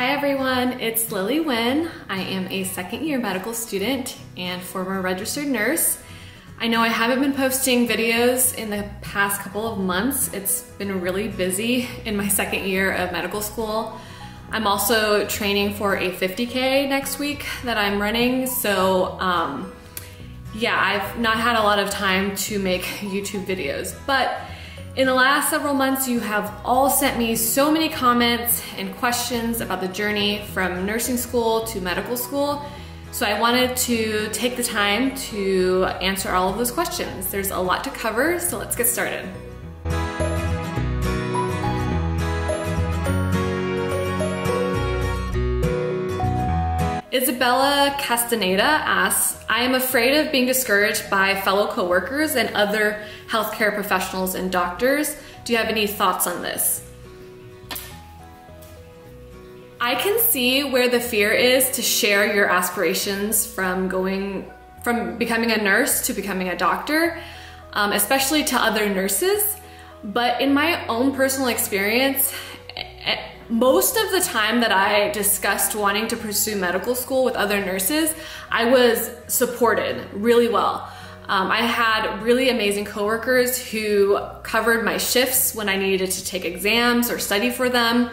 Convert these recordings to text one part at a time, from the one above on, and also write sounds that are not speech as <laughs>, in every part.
Hi everyone, it's Lily Wynn. I am a second year medical student and former registered nurse. I know I haven't been posting videos in the past couple of months. It's been really busy in my second year of medical school. I'm also training for a 50K next week that I'm running. So um, yeah, I've not had a lot of time to make YouTube videos, but in the last several months, you have all sent me so many comments and questions about the journey from nursing school to medical school. So I wanted to take the time to answer all of those questions. There's a lot to cover, so let's get started. Isabella Castaneda asks, I am afraid of being discouraged by fellow coworkers and other healthcare professionals and doctors. Do you have any thoughts on this? I can see where the fear is to share your aspirations from going from becoming a nurse to becoming a doctor, um, especially to other nurses. But in my own personal experience, most of the time that I discussed wanting to pursue medical school with other nurses, I was supported really well. Um, I had really amazing coworkers who covered my shifts when I needed to take exams or study for them.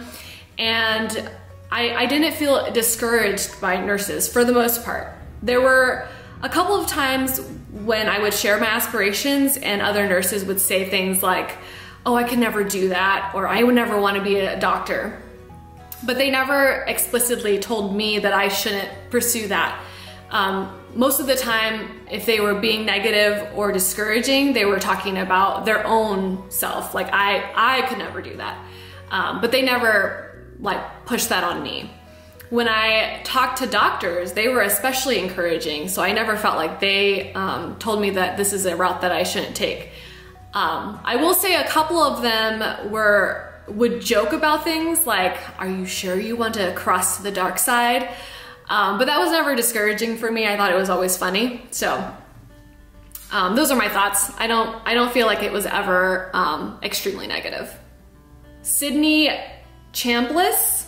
And I, I didn't feel discouraged by nurses for the most part. There were a couple of times when I would share my aspirations and other nurses would say things like, oh, I could never do that, or I would never want to be a doctor. But they never explicitly told me that I shouldn't pursue that. Um, most of the time, if they were being negative or discouraging, they were talking about their own self. Like I, I could never do that. Um, but they never like pushed that on me. When I talked to doctors, they were especially encouraging. So I never felt like they um, told me that this is a route that I shouldn't take. Um, I will say a couple of them were would joke about things like, are you sure you want to cross to the dark side? Um, but that was never discouraging for me. I thought it was always funny. So um, those are my thoughts. I don't, I don't feel like it was ever um, extremely negative. Sydney Chambliss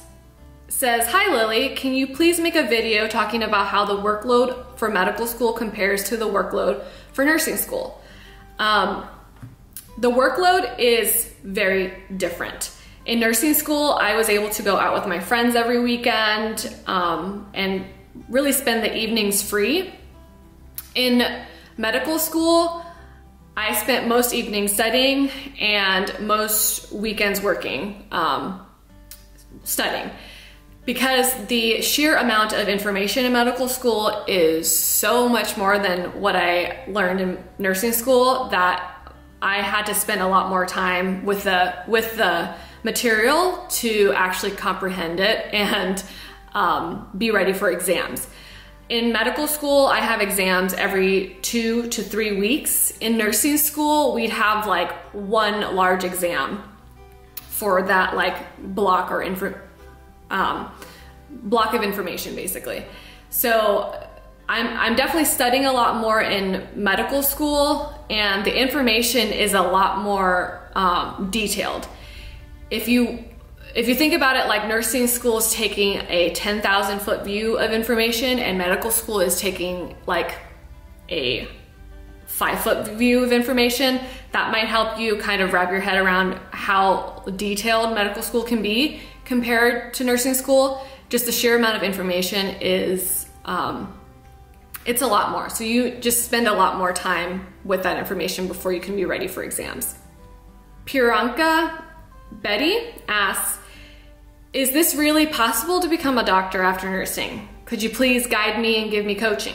says, Hi Lily, can you please make a video talking about how the workload for medical school compares to the workload for nursing school? Um, the workload is very different. In nursing school, I was able to go out with my friends every weekend um, and really spend the evenings free. In medical school, I spent most evenings studying and most weekends working, um, studying. Because the sheer amount of information in medical school is so much more than what I learned in nursing school that I had to spend a lot more time with the with the material to actually comprehend it and um, be ready for exams. In medical school, I have exams every two to three weeks. In nursing school, we'd have like one large exam for that like block or info, um, block of information, basically. So I'm, I'm definitely studying a lot more in medical school and the information is a lot more um, detailed. If you if you think about it like nursing school is taking a 10,000 foot view of information and medical school is taking like a five foot view of information, that might help you kind of wrap your head around how detailed medical school can be compared to nursing school. Just the sheer amount of information is um, it's a lot more. So you just spend a lot more time with that information before you can be ready for exams. Puranka Betty asks, is this really possible to become a doctor after nursing? Could you please guide me and give me coaching?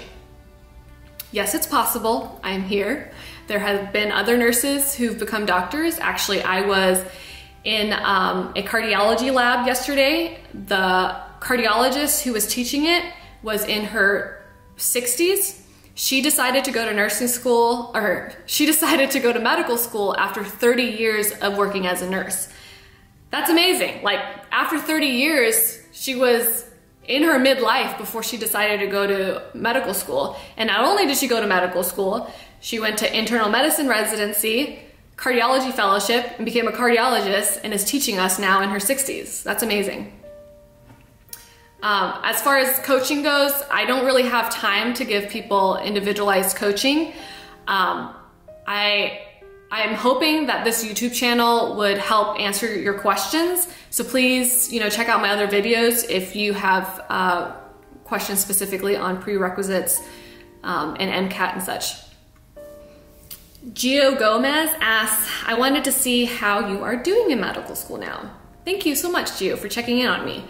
Yes, it's possible. I'm here. There have been other nurses who've become doctors. Actually, I was in um, a cardiology lab yesterday. The cardiologist who was teaching it was in her 60s, she decided to go to nursing school, or she <laughs> decided to go to medical school after 30 years of working as a nurse. That's amazing. Like, after 30 years, she was in her midlife before she decided to go to medical school. And not only did she go to medical school, she went to internal medicine residency, cardiology fellowship, and became a cardiologist and is teaching us now in her 60s. That's amazing. Um, as far as coaching goes, I don't really have time to give people individualized coaching. Um, I I'm hoping that this YouTube channel would help answer your questions. So please, you know, check out my other videos if you have uh, questions specifically on prerequisites um, and MCAT and such. Gio Gomez asks, I wanted to see how you are doing in medical school now. Thank you so much, Gio, for checking in on me.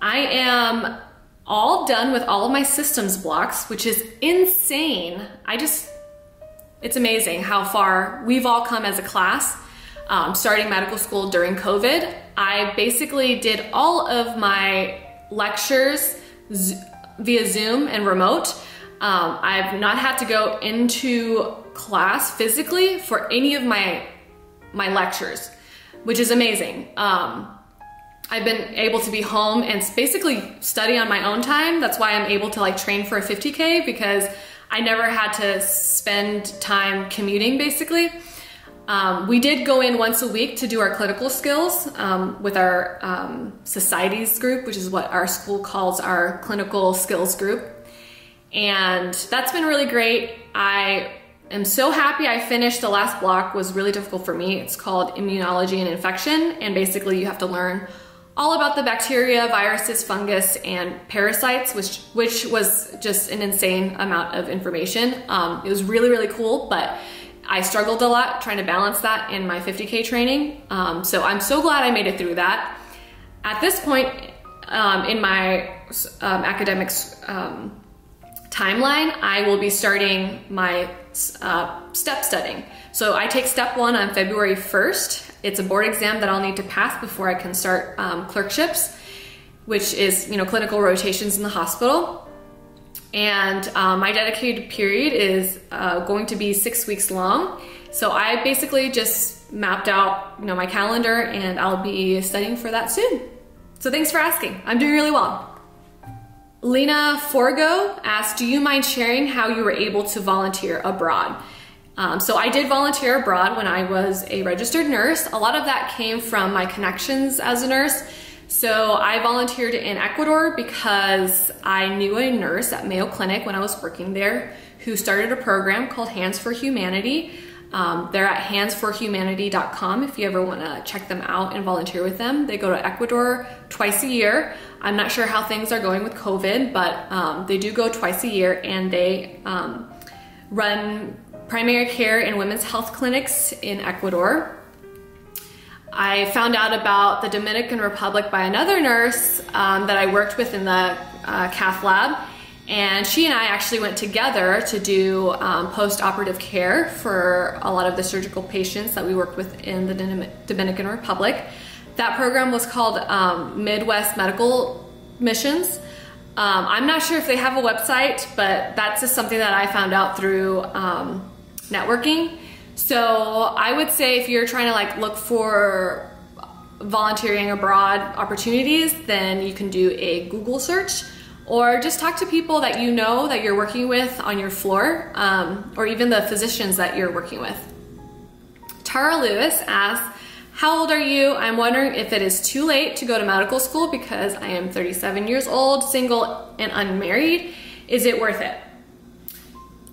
I am all done with all of my systems blocks, which is insane. I just, it's amazing how far we've all come as a class. Um, starting medical school during COVID, I basically did all of my lectures via Zoom and remote. Um, I've not had to go into class physically for any of my my lectures, which is amazing. Um, I've been able to be home and basically study on my own time. That's why I'm able to like train for a 50K because I never had to spend time commuting basically. Um, we did go in once a week to do our clinical skills um, with our um, societies group, which is what our school calls our clinical skills group. And that's been really great. I am so happy I finished the last block was really difficult for me. It's called immunology and infection. And basically you have to learn all about the bacteria, viruses, fungus, and parasites, which which was just an insane amount of information. Um, it was really, really cool, but I struggled a lot trying to balance that in my 50K training. Um, so I'm so glad I made it through that. At this point um, in my um, academics um, timeline, I will be starting my uh, step studying. So I take step one on February 1st it's a board exam that I'll need to pass before I can start um, clerkships, which is, you know, clinical rotations in the hospital. And um, my dedicated period is uh, going to be six weeks long. So I basically just mapped out, you know, my calendar and I'll be studying for that soon. So thanks for asking. I'm doing really well. Lena Forgo asked, do you mind sharing how you were able to volunteer abroad? Um, so I did volunteer abroad when I was a registered nurse. A lot of that came from my connections as a nurse. So I volunteered in Ecuador because I knew a nurse at Mayo Clinic when I was working there who started a program called Hands for Humanity. Um, they're at handsforhumanity.com if you ever want to check them out and volunteer with them. They go to Ecuador twice a year. I'm not sure how things are going with COVID, but um, they do go twice a year and they um, run primary care and women's health clinics in Ecuador. I found out about the Dominican Republic by another nurse um, that I worked with in the uh, cath lab. And she and I actually went together to do um, post operative care for a lot of the surgical patients that we worked with in the Dominican Republic. That program was called um, Midwest Medical Missions. Um, I'm not sure if they have a website, but that's just something that I found out through um, networking. So I would say if you're trying to like look for volunteering abroad opportunities, then you can do a Google search or just talk to people that you know that you're working with on your floor um, or even the physicians that you're working with. Tara Lewis asks, how old are you? I'm wondering if it is too late to go to medical school because I am 37 years old, single, and unmarried. Is it worth it?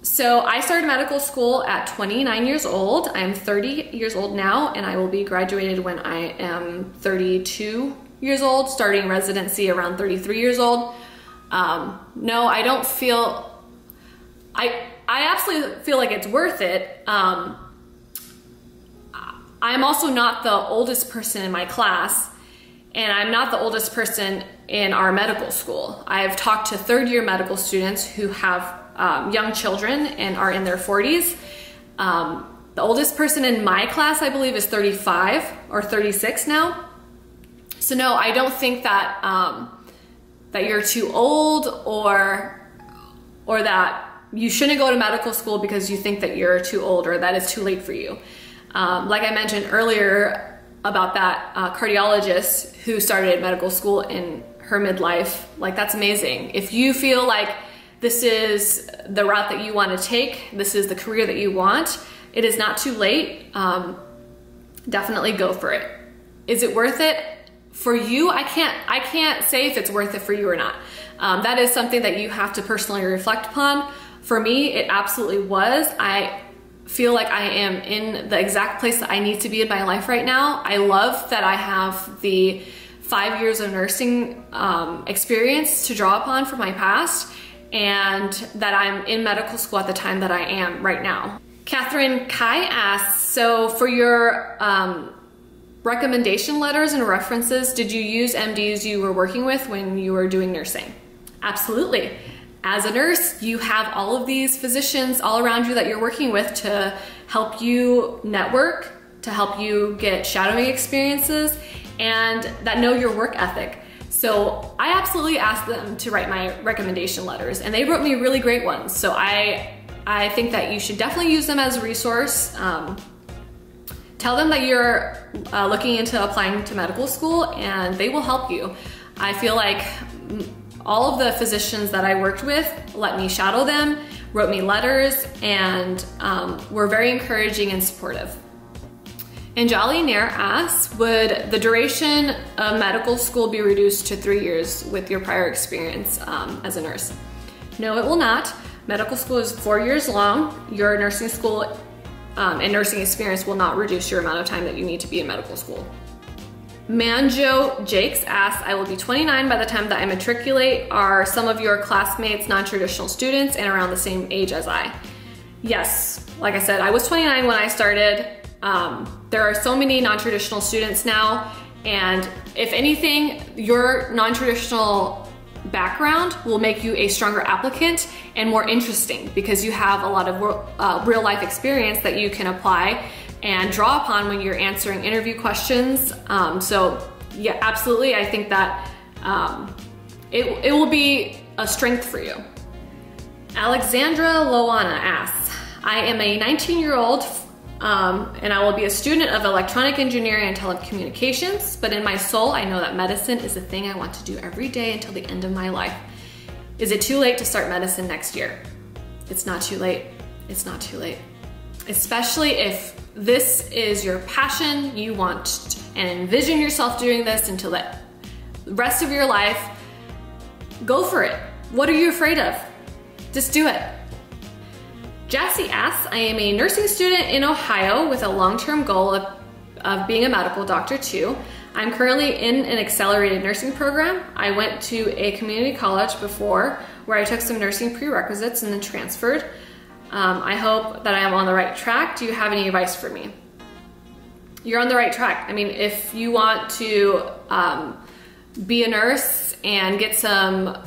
So I started medical school at 29 years old. I'm 30 years old now, and I will be graduated when I am 32 years old, starting residency around 33 years old. Um, no, I don't feel, I, I absolutely feel like it's worth it. Um, I'm also not the oldest person in my class, and I'm not the oldest person in our medical school. I've talked to third year medical students who have um, young children and are in their 40s. Um, the oldest person in my class, I believe, is 35 or 36 now. So no, I don't think that um, that you're too old or or that you shouldn't go to medical school because you think that you're too old or that it's too late for you. Um, like I mentioned earlier about that uh, cardiologist who started medical school in her midlife, like that's amazing. If you feel like this is the route that you want to take, this is the career that you want, it is not too late. Um, definitely go for it. Is it worth it? for you, I can't I can't say if it's worth it for you or not. Um, that is something that you have to personally reflect upon. For me, it absolutely was. I feel like I am in the exact place that I need to be in my life right now. I love that I have the five years of nursing um, experience to draw upon from my past and that I'm in medical school at the time that I am right now. Catherine Kai asks, so for your um, recommendation letters and references, did you use MDs you were working with when you were doing nursing? Absolutely. As a nurse, you have all of these physicians all around you that you're working with to help you network, to help you get shadowing experiences, and that know your work ethic. So I absolutely asked them to write my recommendation letters, and they wrote me really great ones. So I, I think that you should definitely use them as a resource. Um, tell them that you're uh, looking into applying to medical school, and they will help you. I feel like all of the physicians that I worked with let me shadow them, wrote me letters, and um, were very encouraging and supportive. Anjali Nair asks, would the duration of medical school be reduced to three years with your prior experience um, as a nurse? No, it will not. Medical school is four years long. Your nursing school um, and nursing experience will not reduce your amount of time that you need to be in medical school. Manjo Jakes asks, I will be 29 by the time that I matriculate. Are some of your classmates non-traditional students and around the same age as I? Yes, like I said, I was 29 when I started. Um, there are so many non-traditional students now, and if anything, your non-traditional background will make you a stronger applicant and more interesting because you have a lot of uh, real life experience that you can apply and draw upon when you're answering interview questions. Um, so yeah, absolutely. I think that um, it, it will be a strength for you. Alexandra Loana asks, I am a 19 year old um, and I will be a student of electronic engineering and telecommunications, but in my soul, I know that medicine is the thing I want to do every day until the end of my life. Is it too late to start medicine next year? It's not too late. It's not too late. Especially if this is your passion, you want and envision yourself doing this until the rest of your life, go for it. What are you afraid of? Just do it. Jassy asks, I am a nursing student in Ohio with a long-term goal of, of being a medical doctor too. I'm currently in an accelerated nursing program. I went to a community college before where I took some nursing prerequisites and then transferred. Um, I hope that I am on the right track. Do you have any advice for me? You're on the right track. I mean, if you want to um, be a nurse and get some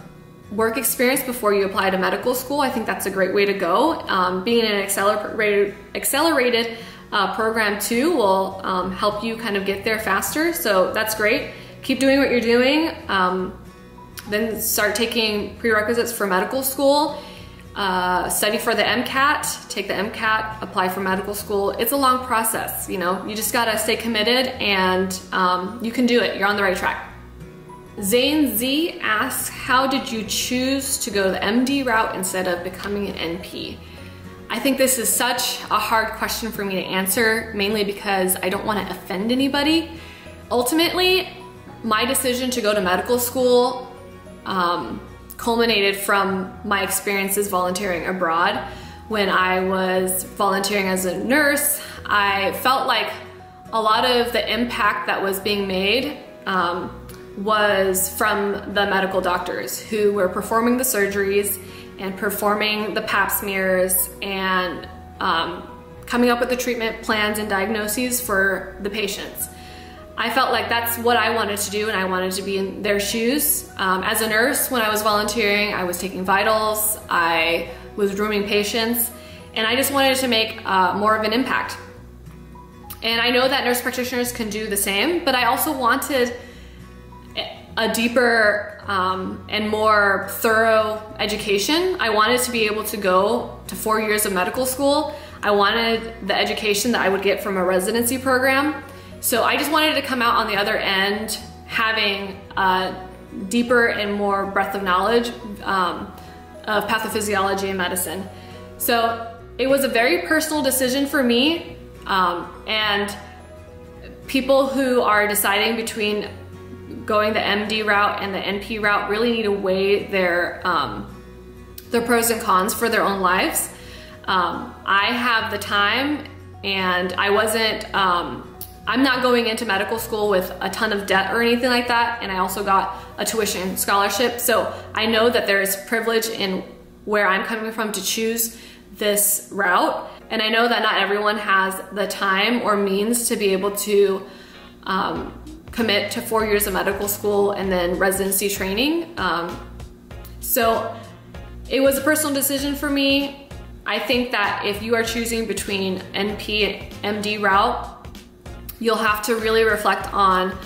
work experience before you apply to medical school, I think that's a great way to go. Um, being in an accelerated, accelerated uh, program too will um, help you kind of get there faster. So that's great. Keep doing what you're doing. Um, then start taking prerequisites for medical school uh, study for the MCAT, take the MCAT, apply for medical school. It's a long process, you know, you just gotta stay committed and um, you can do it. You're on the right track. Zane Z asks, how did you choose to go the MD route instead of becoming an NP? I think this is such a hard question for me to answer, mainly because I don't want to offend anybody. Ultimately, my decision to go to medical school um, culminated from my experiences volunteering abroad. When I was volunteering as a nurse, I felt like a lot of the impact that was being made um, was from the medical doctors who were performing the surgeries and performing the pap smears and um, coming up with the treatment plans and diagnoses for the patients. I felt like that's what I wanted to do and I wanted to be in their shoes. Um, as a nurse, when I was volunteering, I was taking vitals, I was rooming patients, and I just wanted to make uh, more of an impact. And I know that nurse practitioners can do the same, but I also wanted a deeper um, and more thorough education. I wanted to be able to go to four years of medical school. I wanted the education that I would get from a residency program. So I just wanted to come out on the other end having a deeper and more breadth of knowledge um, of pathophysiology and medicine. So it was a very personal decision for me um, and people who are deciding between going the MD route and the NP route really need to weigh their um, their pros and cons for their own lives. Um, I have the time, and I wasn't. Um, I'm not going into medical school with a ton of debt or anything like that, and I also got a tuition scholarship. So I know that there is privilege in where I'm coming from to choose this route. And I know that not everyone has the time or means to be able to um, commit to four years of medical school and then residency training. Um, so it was a personal decision for me. I think that if you are choosing between NP and MD route, you'll have to really reflect on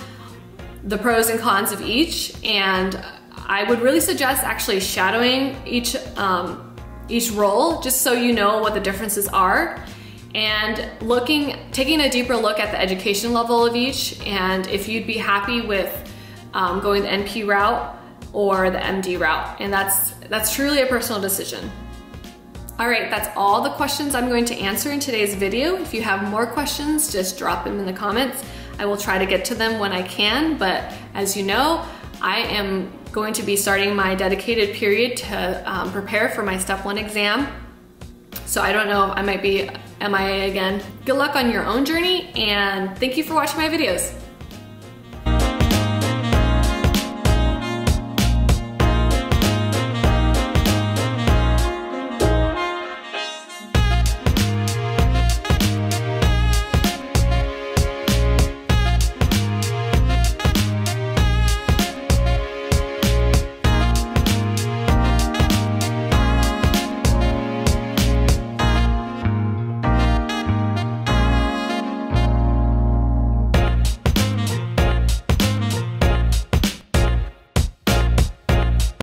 the pros and cons of each. And I would really suggest actually shadowing each um, each role just so you know what the differences are and looking taking a deeper look at the education level of each and if you'd be happy with um, going the NP route or the MD route and that's that's truly a personal decision. All right, that's all the questions I'm going to answer in today's video. If you have more questions, just drop them in the comments. I will try to get to them when I can, but as you know, I am going to be starting my dedicated period to um, prepare for my step one exam. So I don't know, I might be MIA again. Good luck on your own journey and thank you for watching my videos.